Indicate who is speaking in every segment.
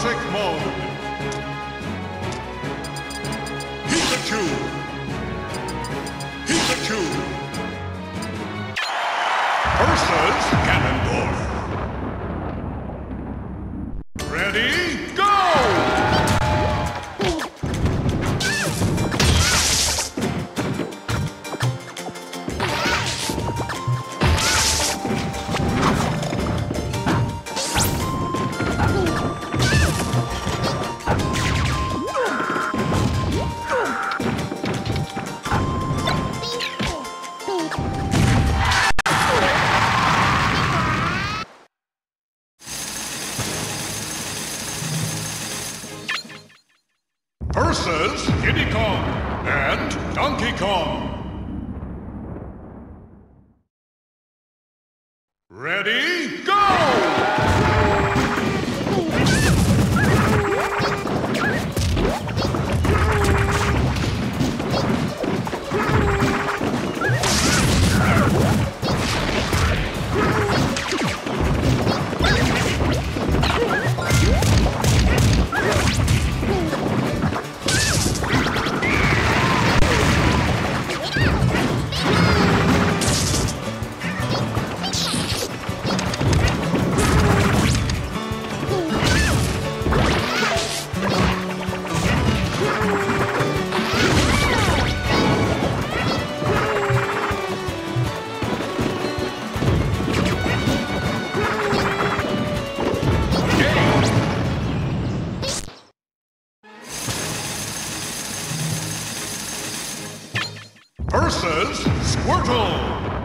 Speaker 1: classic mode. versus Diddy Kong and Donkey Kong. versus Squirtle.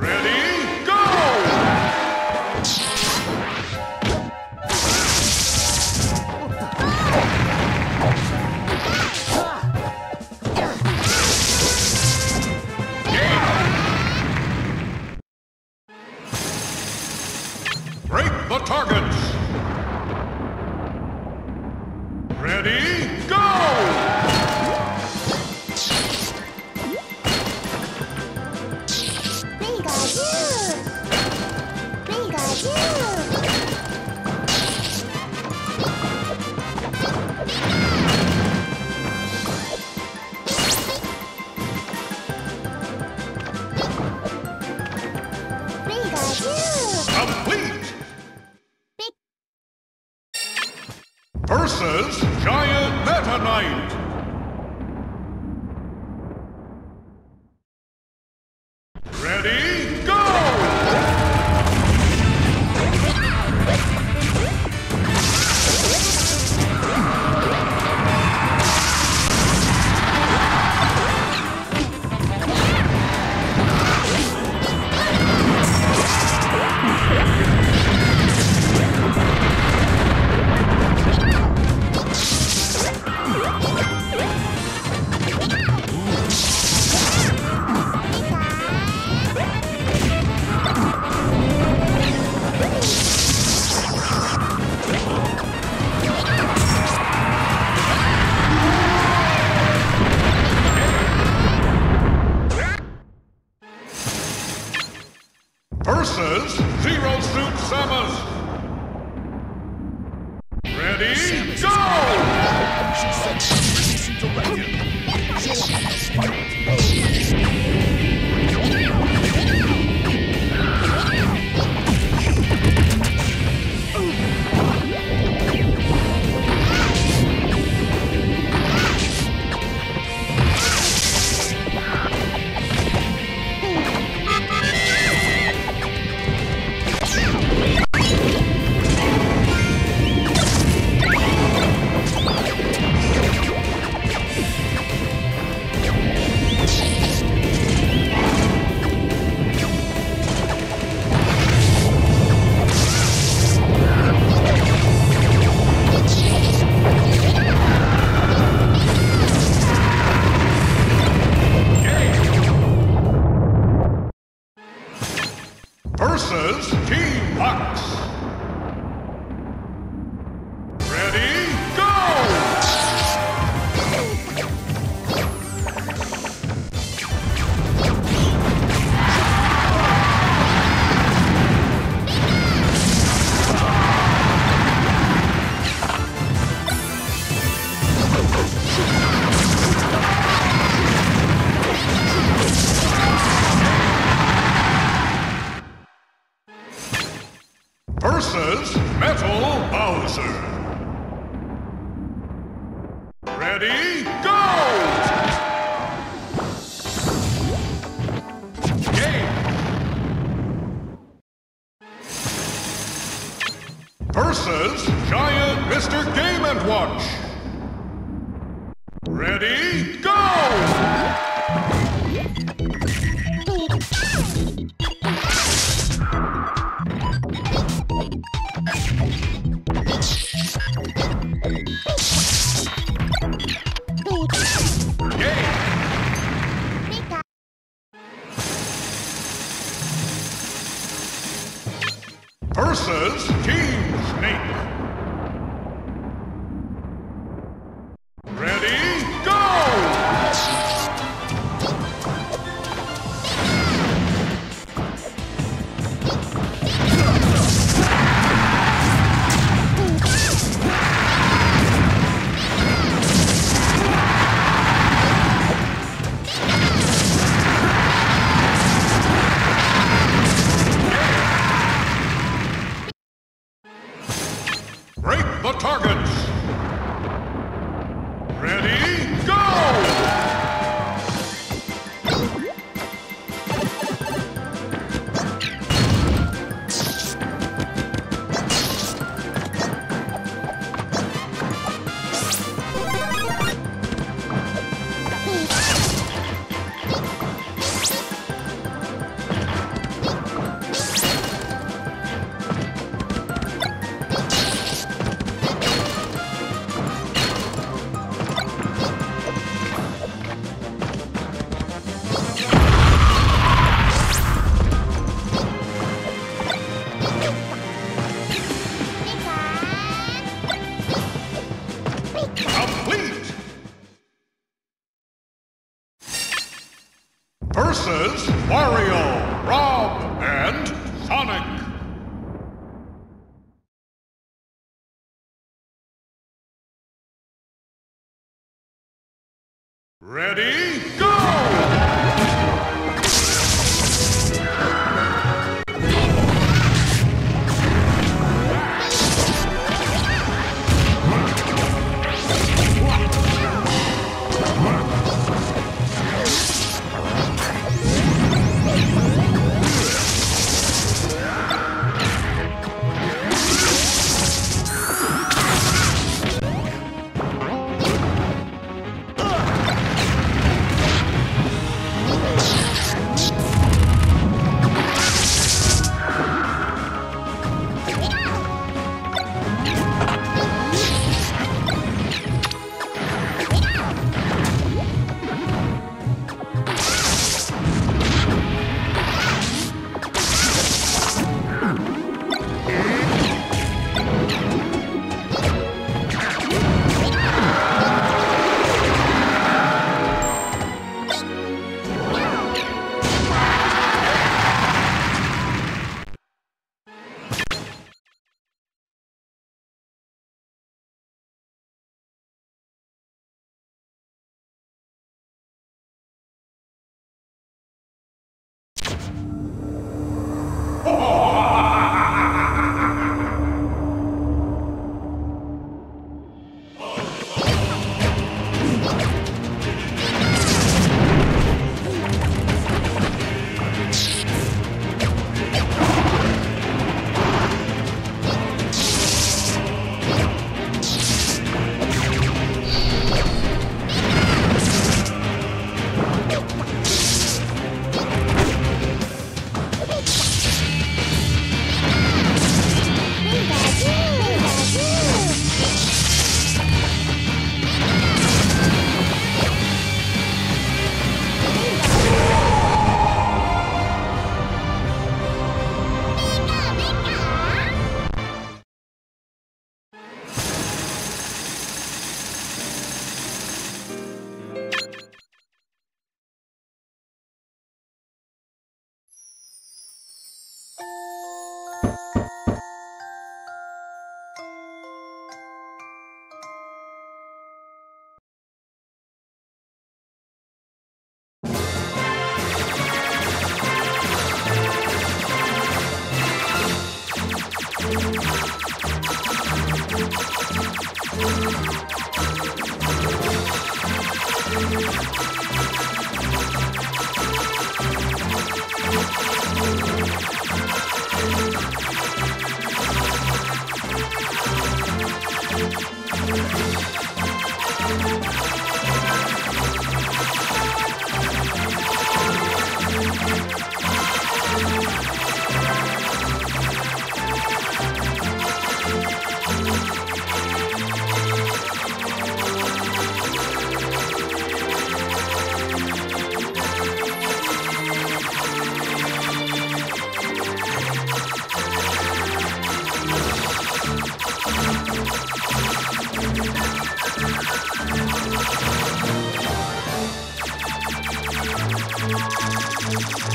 Speaker 1: Ready? versus Giant Meta Knight. versus Giant Mr. Game & Watch. versus Wario, R.O.B., and Sonic. Ready?